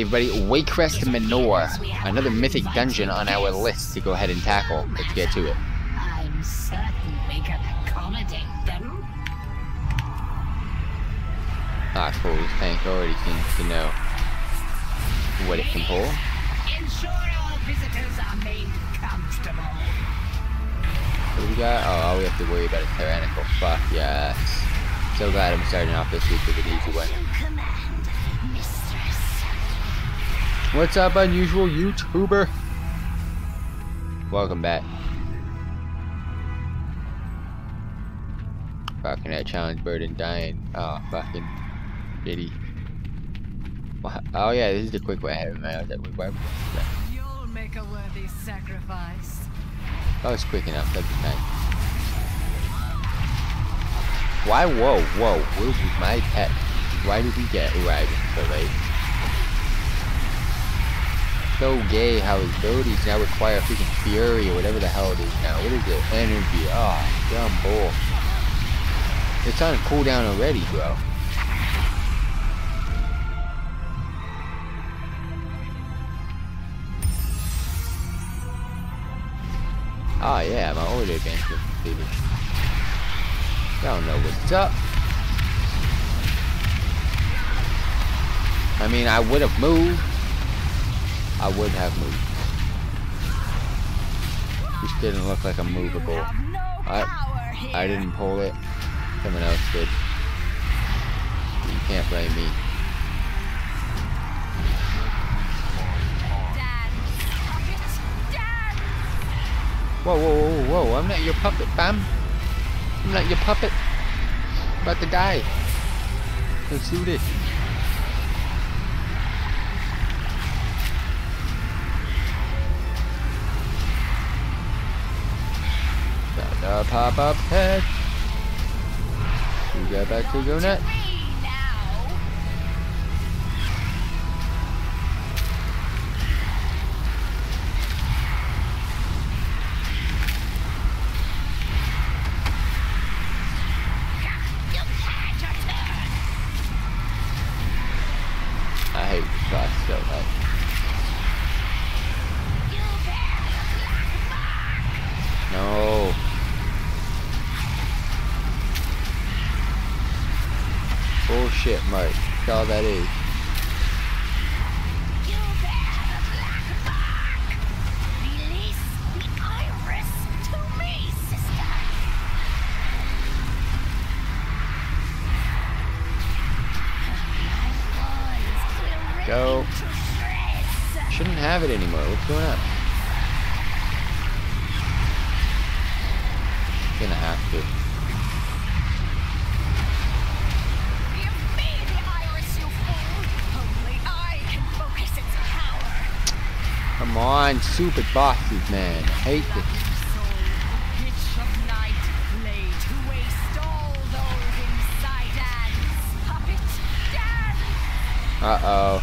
everybody, Waycrest Manor. Another mythic dungeon on our list to go ahead and tackle. Let's get to it. I'm certain we can accommodate them. Ah, cool. This tank already seems to know what it can pull. Ensure all visitors are made comfortable. What do we got? Oh, all we have to worry about is tyrannical. Fuck yes. So glad I'm starting off this week with an easy one. To command, mistress. What's up, unusual YouTuber? Welcome back. Fucking that challenge bird and dying. Oh, fucking. Wha- Oh yeah, this is the quick way I have in my eyes. Why would? You'll make a worthy sacrifice. That was quick enough. That'd be nice. Why? Whoa, whoa. Where was my pet? Why did we get arriving so late? So gay how his abilities now require freaking fury or whatever the hell it is now. What is it? Energy. Oh, dumb bull. It's on cooldown already, bro. Oh yeah, my order advancement completed. Y'all know what's up. I mean, I would have moved. I would have moved. Just didn't look like a movable. No I- I didn't pull it. Someone else did. You can't blame me. Dance, puppet. Whoa, whoa, whoa, whoa, whoa. I'm not your puppet, fam. I'm not your puppet. I'm about to die. Let's do this. Pop up head. You got back to go net. Me now. I hate this class so much. No. Bullshit, Mark. That's all that is. Go. Shouldn't have it anymore. What's going on? On, stupid bosses, man. I hate this. Uh-oh.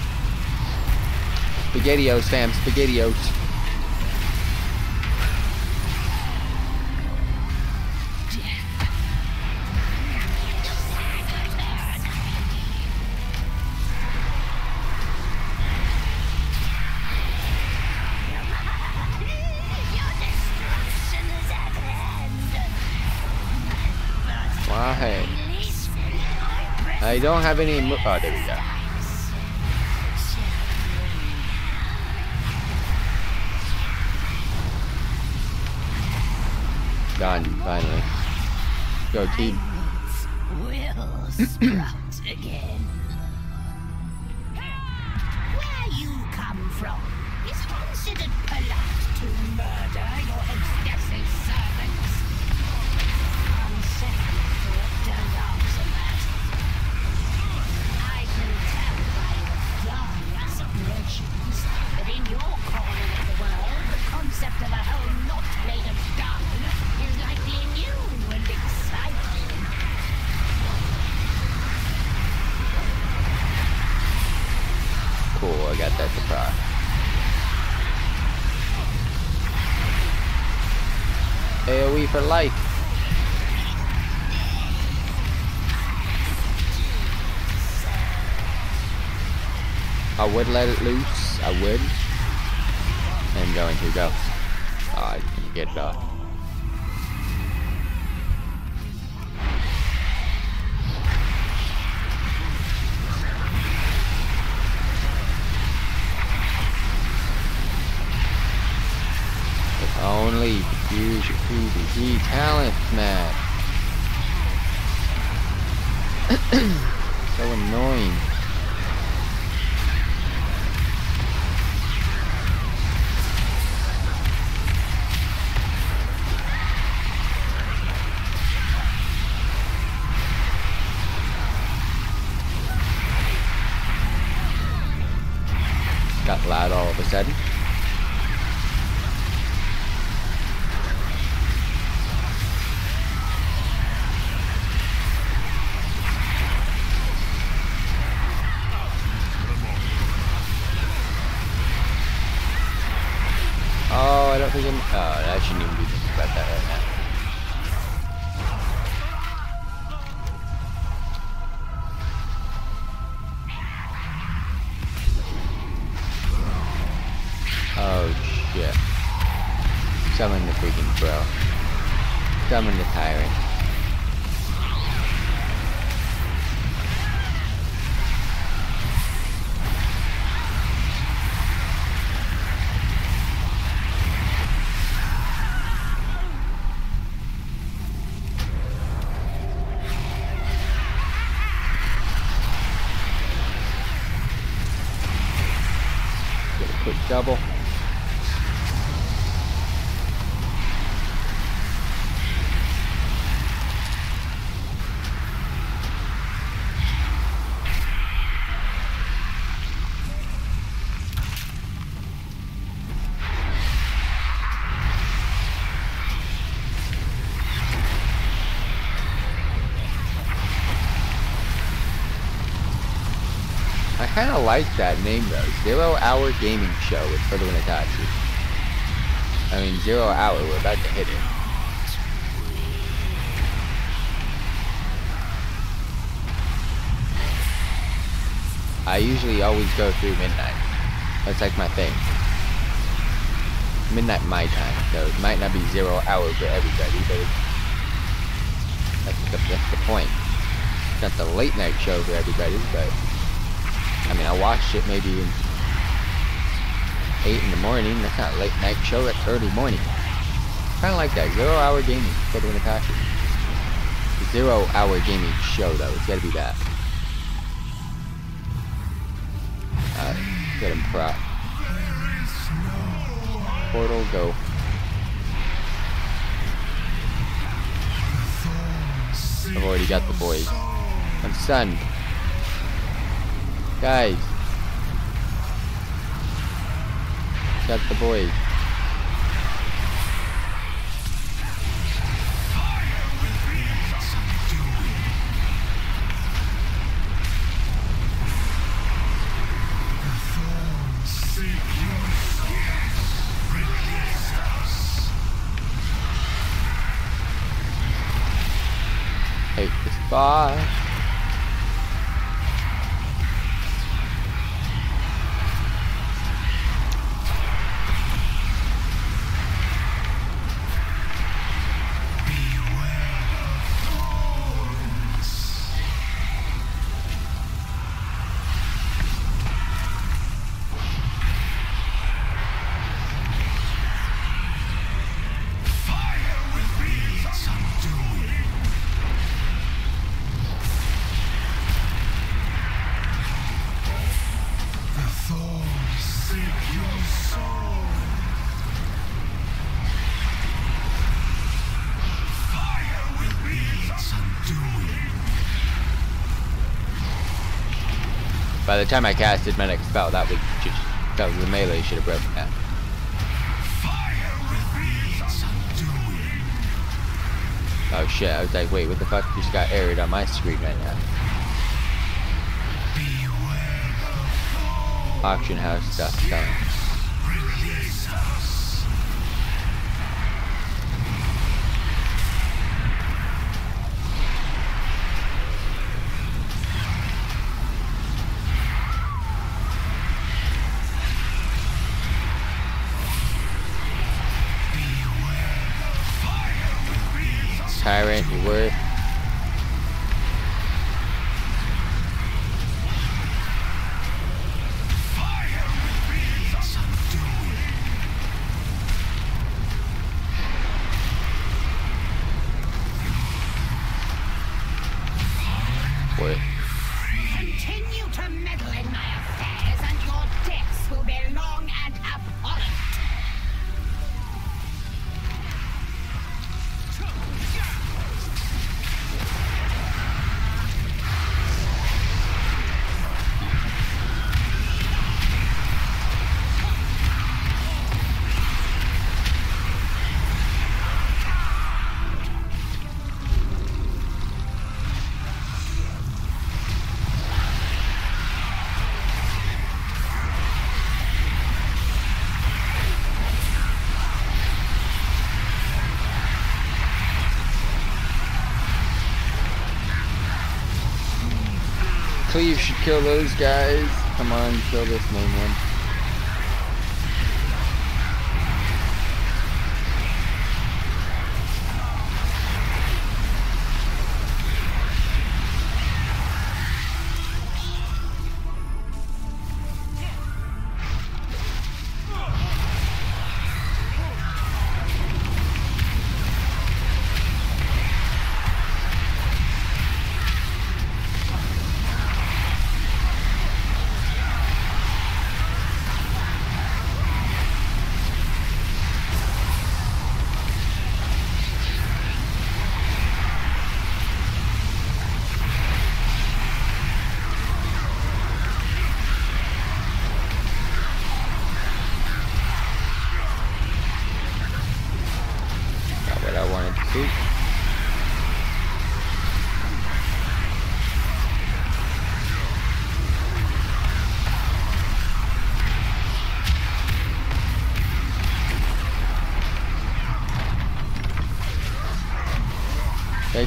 Spaghettios, fam. night, don't have any. Mo oh, there we go. Done, finally. Go, team. will sprout again. For life. I would let it loose. I would. I'm going to go. I can get. If only use your PvP talent, man. so annoying. Get a quick double. I kind of like that name though. Zero Hour Gaming Show with Further Itachi. I mean, zero hour, we're about to hit it. I usually always go through midnight. That's like my thing. Midnight my time, so it might not be zero hour for everybody, but that's, the, that's the point. It's not the late night show for everybody, but I mean, I watched it maybe in 8 in the morning. That's not late night show, that's early morning. Kind of like that. Zero hour gaming. Put in Nakashi. Zero hour gaming show, though. It's gotta be that. Alright, get him prop. Portal, go. I've already got the boys. I'm stunned. Guys. Got the boys. Take By the time I casted my next spell, that was just that was the melee should have broken that. Oh shit, I was like, wait, what the fuck just got aired on my screen right now? Auction house stuff selling. Cleave should kill those guys. Come on, kill this main one.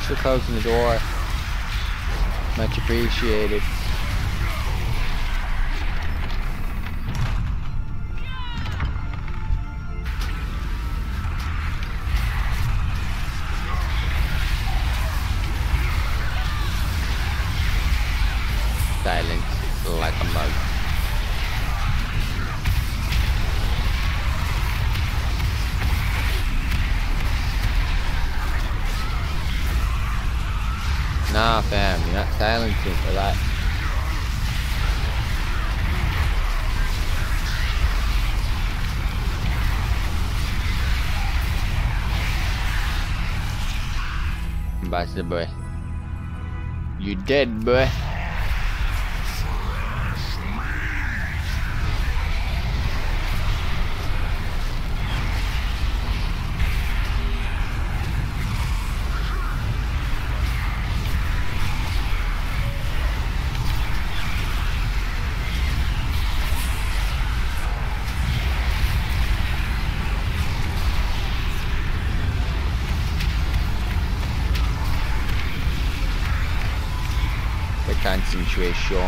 Thanks for closing the door. Much appreciated. Silence like a mug. Nah, fam, you're not silencing for that. Ambassador boy. You dead, boy. Concentration.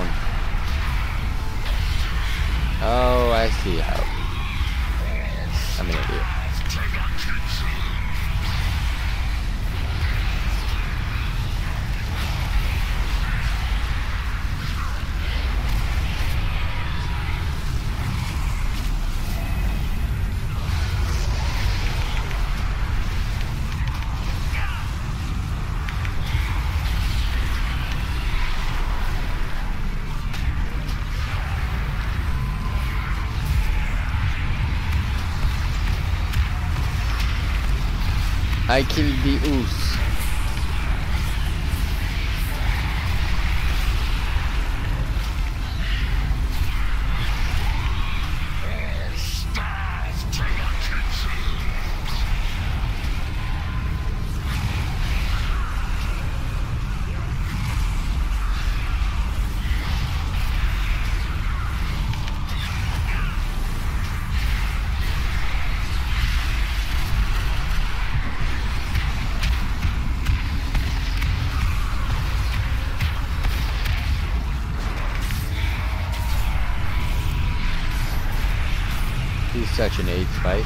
Oh, I see how. I'm an idiot. such an AIDS fight.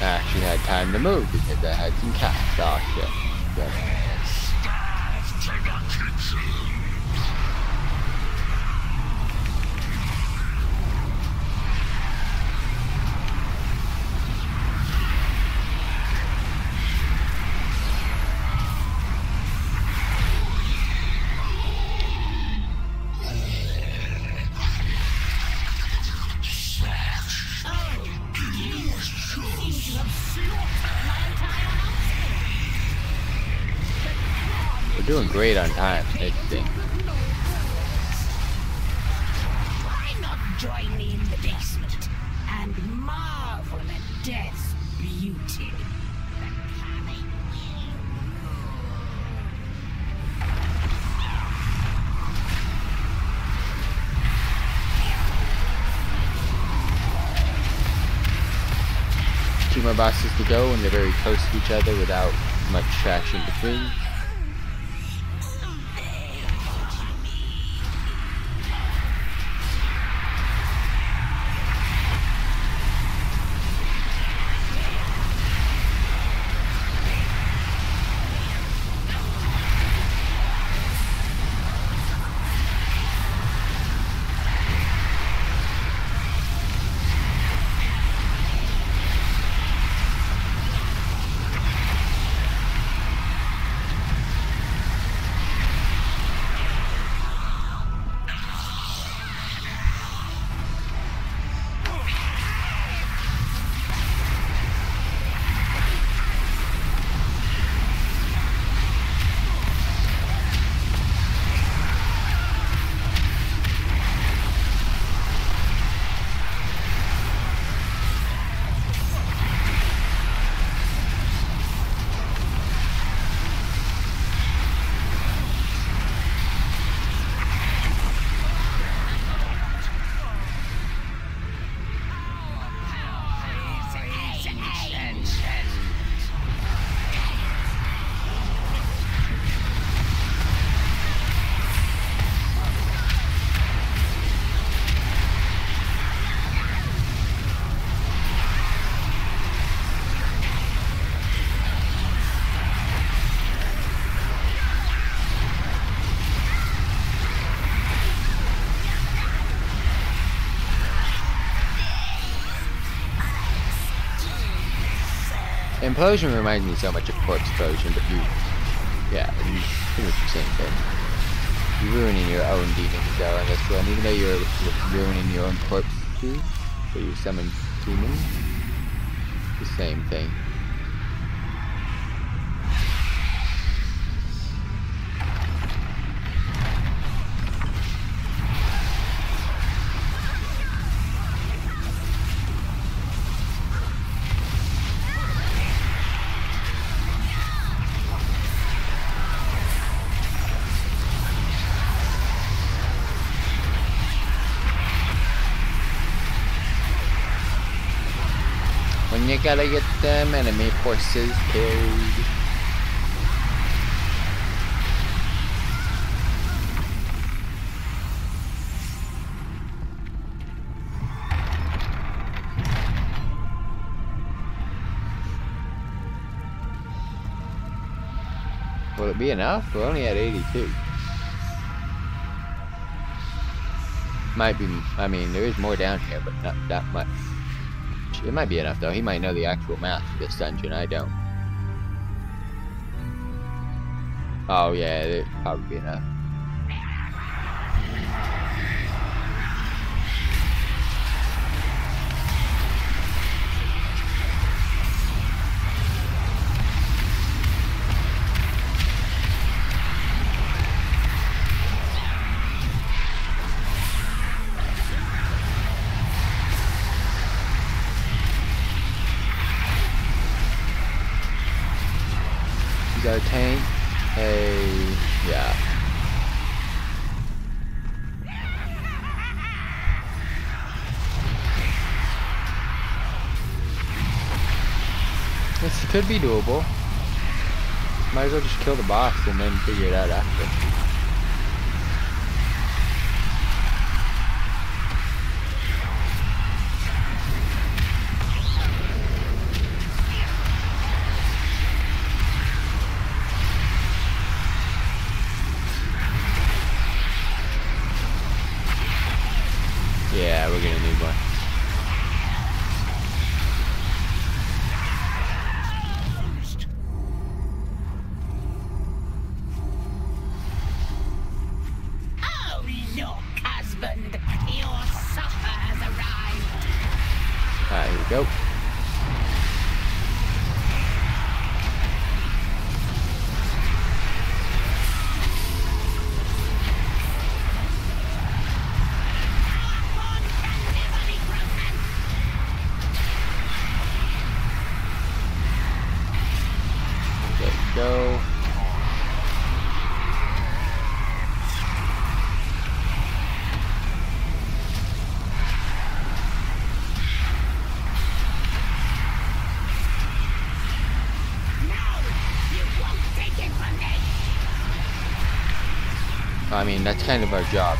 Ah, I actually had time to move because I had some cast off ah, shit. Yeah. More bosses to go and they're very close to each other without much traction between. Implosion reminds me so much of Corpse Explosion, but you, yeah, you pretty much the same thing. You're ruining your own demons though on this one, even though you're ruining your own corpse too, so you summon demons. The same thing. When you gotta get them enemy forces killed. Will it be enough? We're only at 82. Might be, I mean, there is more down here, but not that much. It might be enough though. He might know the actual math of this dungeon. I don't. Oh yeah, it probably be enough. Could be doable. Might as well just kill the boss and then figure it out after. Yeah, we're gonna need one. I mean, that's kind of our job.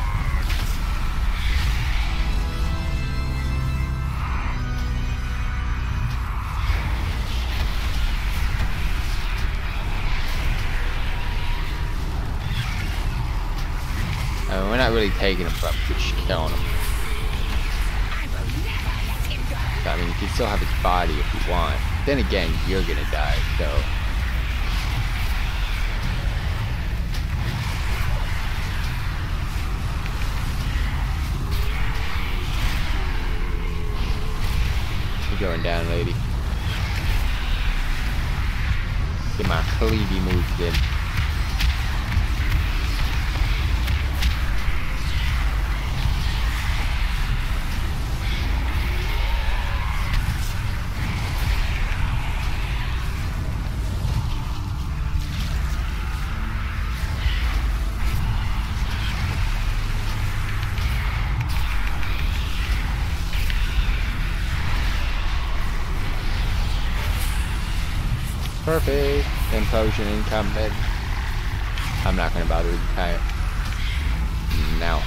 I mean, we're not really taking him from, we're just killing him. I mean, you can still have his body if you want. Then again, you're gonna die, so. Going down, lady. Get my cleavy moves in. Implosion incoming. I'm not gonna bother with the tire. Now.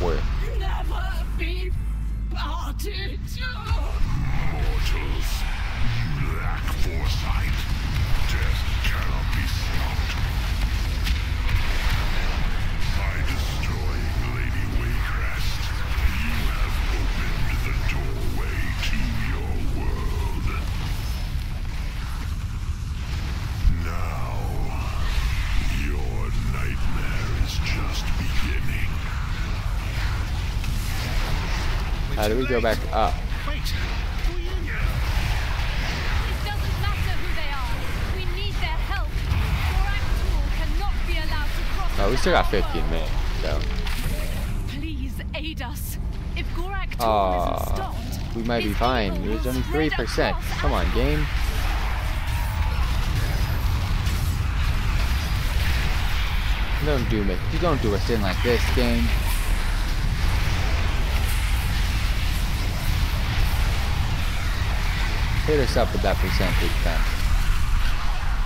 Where? Never be parted. Mortals, you lack foresight. How do we go back up? Wait, It doesn't matter who they are. We need their help. Gorak cannot be allowed to cross. Oh, we still got 15 minutes, so. Please aid us. If Gorak isn't Aw, stopped, we might be fine. evil It was only 3%. Come on, game. Don't do me. You don't do us in like this, game. Hit us up with that percentage, then.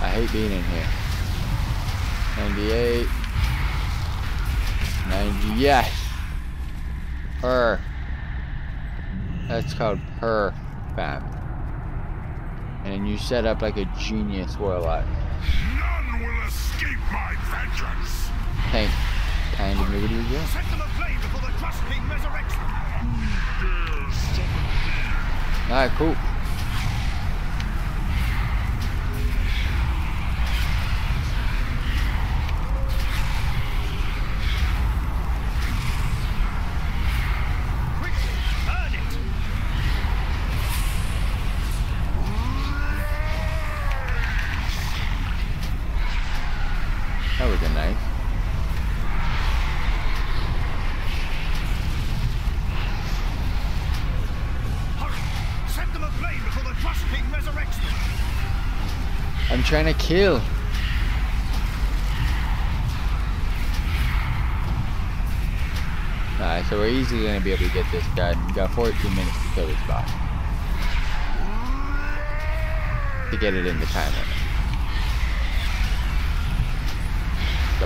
I hate being in here. 98. 90. Yes! Per. That's called per fam. And you set up like a genius warlock. none will escape my vengeance. Tank. Kind of movie you get. Set them aflame before the Trust King resurrects them. Dare summon me. Alright, cool. That Trust King resurrects them. I'm trying to kill. Alright, so we're easily gonna be able to get this guy. We've got 14 minutes to kill this boss. To get it in the time limit.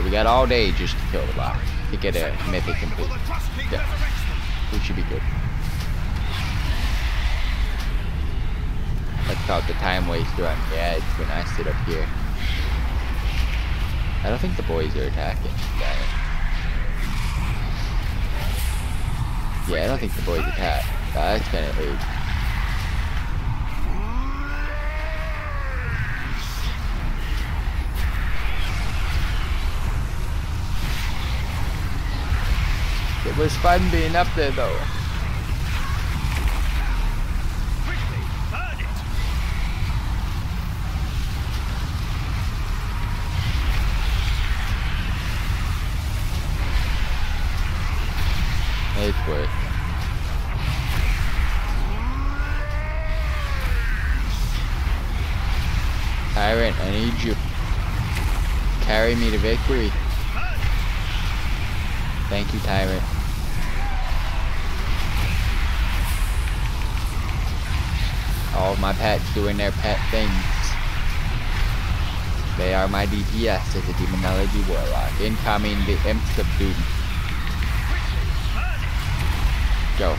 We got all day just to kill the boss. To get a mythic complete. Yeah. We should be good. That's called the time waster on the edge when I sit up here. I don't think the boys are attacking. Yeah, I don't think the boys attack. That's kind of It was fun being up there though. They. Tyrant, I need you. Carry me to victory. All my pets doing their pet things. They are my DPS as a Demonology Warlock. Incoming the Imps of Doom. Go.